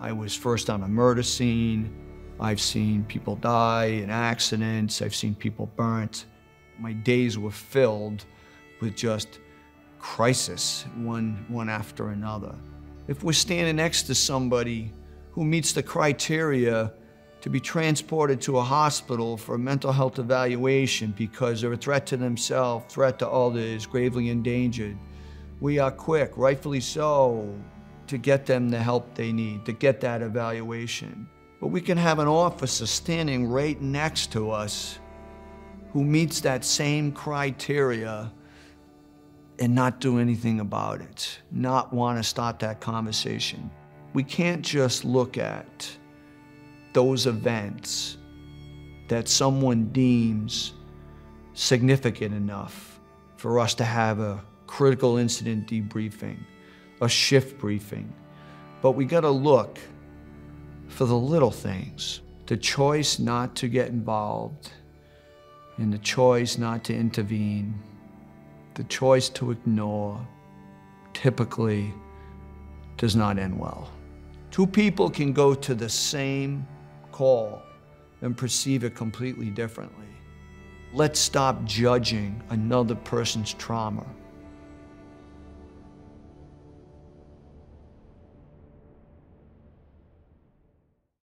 I was first on a murder scene. I've seen people die in accidents. I've seen people burnt. My days were filled with just crisis, one, one after another. If we're standing next to somebody who meets the criteria to be transported to a hospital for a mental health evaluation because they're a threat to themselves, threat to others, gravely endangered, we are quick, rightfully so, to get them the help they need, to get that evaluation. But we can have an officer standing right next to us who meets that same criteria and not do anything about it, not want to start that conversation. We can't just look at those events that someone deems significant enough for us to have a critical incident debriefing, a shift briefing. But we got to look for the little things the choice not to get involved, and the choice not to intervene, the choice to ignore, typically does not end well. Two people can go to the same call and perceive it completely differently. Let's stop judging another person's trauma